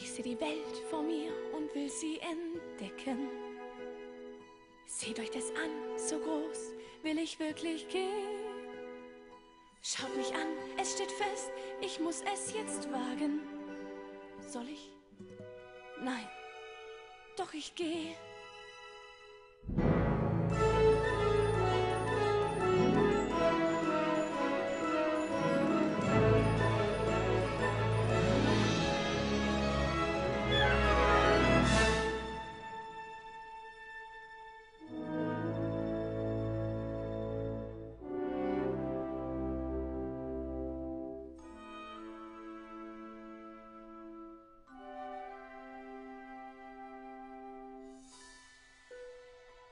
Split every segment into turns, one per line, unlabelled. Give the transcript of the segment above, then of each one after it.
Ich sehe die Welt vor mir und will sie entdecken. Seht euch das an, so groß will ich wirklich gehen. Schaut mich an, es steht fest, ich muss es jetzt wagen. Soll ich? Nein, doch ich gehe.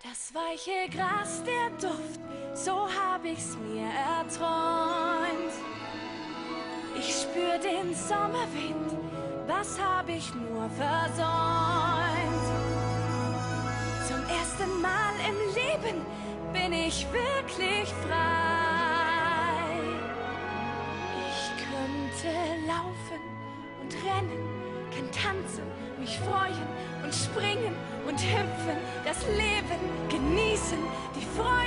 Das weiche Gras, der Duft, so hab ich's mir erträumt. Ich spür den Sommerwind, was hab ich nur versäumt. Zum ersten Mal im Leben bin ich wirklich frei. Ich könnte laufen und rennen, kann tanzen, mich freuen und springen und hüpfen, das Leben genießen, die Freude